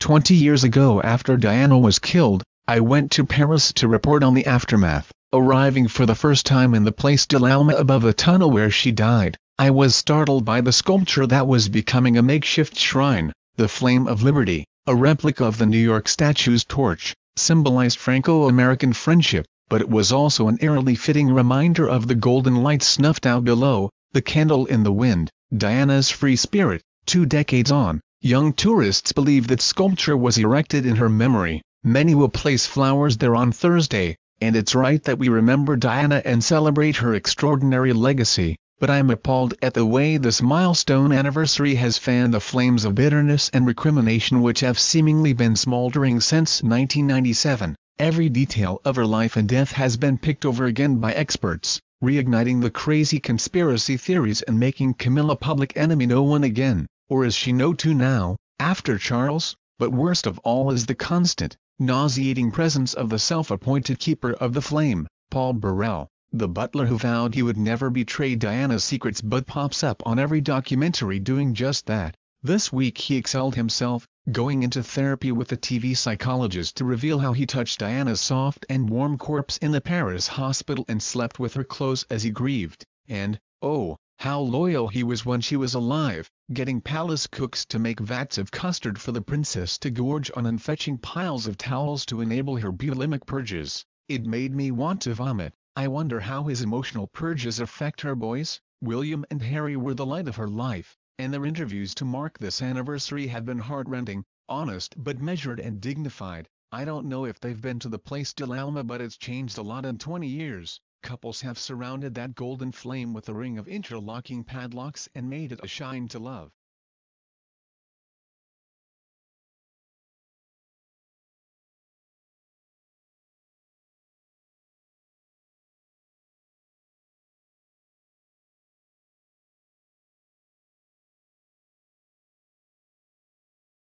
Twenty years ago after Diana was killed, I went to Paris to report on the aftermath. Arriving for the first time in the Place de l'Alma above the tunnel where she died, I was startled by the sculpture that was becoming a makeshift shrine, the Flame of Liberty, a replica of the New York statue's torch, symbolized Franco-American friendship, but it was also an eerily fitting reminder of the golden light snuffed out below, the candle in the wind, Diana's free spirit. Two decades on, young tourists believe that sculpture was erected in her memory. Many will place flowers there on Thursday, and it's right that we remember Diana and celebrate her extraordinary legacy, but I'm appalled at the way this milestone anniversary has fanned the flames of bitterness and recrimination which have seemingly been smoldering since 1997. Every detail of her life and death has been picked over again by experts, reigniting the crazy conspiracy theories and making Camilla public enemy no one again, or is she no two now, after Charles? But worst of all is the constant, nauseating presence of the self-appointed keeper of the flame, Paul Burrell, the butler who vowed he would never betray Diana's secrets but pops up on every documentary doing just that. This week he excelled himself, going into therapy with a TV psychologist to reveal how he touched Diana's soft and warm corpse in the Paris hospital and slept with her clothes as he grieved, and, oh, how loyal he was when she was alive, getting palace cooks to make vats of custard for the princess to gorge on and fetching piles of towels to enable her bulimic purges. It made me want to vomit. I wonder how his emotional purges affect her boys. William and Harry were the light of her life, and their interviews to mark this anniversary have been heartrending, honest but measured and dignified. I don't know if they've been to the Place de Alma but it's changed a lot in 20 years. Couples have surrounded that golden flame with a ring of interlocking padlocks and made it a shine to love.